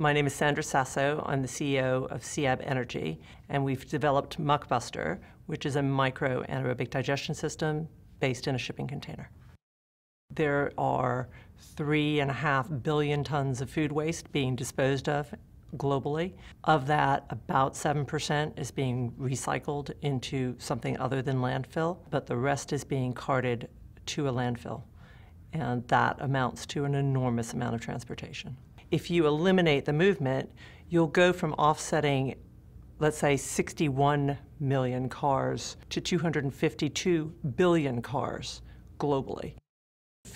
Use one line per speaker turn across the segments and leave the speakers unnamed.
My name is Sandra Sasso. I'm the CEO of SEAB Energy, and we've developed Muckbuster, which is a micro anaerobic digestion system based in a shipping container. There are three and a half billion tons of food waste being disposed of globally. Of that, about 7% is being recycled into something other than landfill, but the rest is being carted to a landfill. And that amounts to an enormous amount of transportation. If you eliminate the movement, you'll go from offsetting, let's say, 61 million cars to 252 billion cars globally.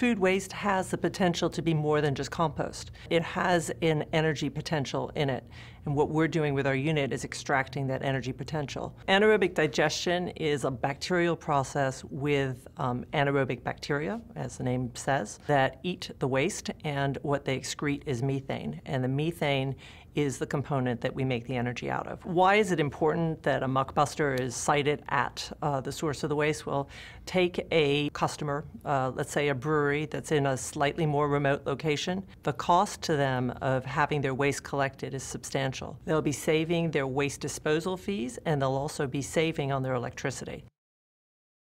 Food waste has the potential to be more than just compost. It has an energy potential in it. And what we're doing with our unit is extracting that energy potential. Anaerobic digestion is a bacterial process with um, anaerobic bacteria, as the name says, that eat the waste, and what they excrete is methane. And the methane is the component that we make the energy out of. Why is it important that a muckbuster is sited at uh, the source of the waste? Well, take a customer, uh, let's say a brewery that's in a slightly more remote location. The cost to them of having their waste collected is substantial. They'll be saving their waste disposal fees and they'll also be saving on their electricity.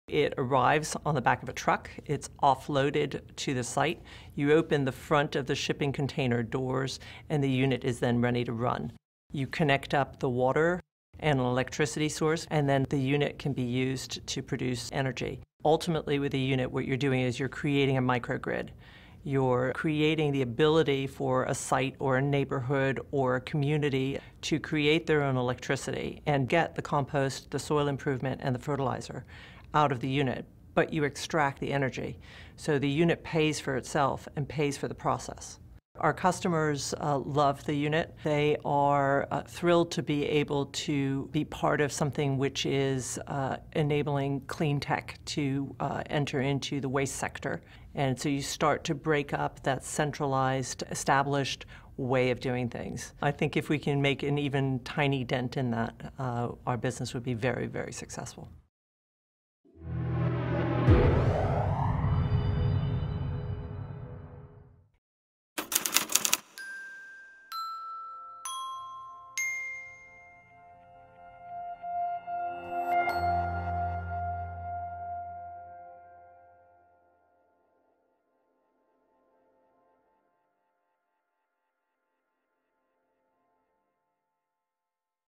It arrives on the back of a truck. It's offloaded to the site. You open the front of the shipping container doors, and the unit is then ready to run. You connect up the water and an electricity source, and then the unit can be used to produce energy. Ultimately, with the unit, what you're doing is you're creating a microgrid. You're creating the ability for a site or a neighborhood or a community to create their own electricity and get the compost, the soil improvement, and the fertilizer out of the unit, but you extract the energy. So the unit pays for itself and pays for the process. Our customers uh, love the unit. They are uh, thrilled to be able to be part of something which is uh, enabling clean tech to uh, enter into the waste sector. And so you start to break up that centralized, established way of doing things. I think if we can make an even tiny dent in that, uh, our business would be very, very successful.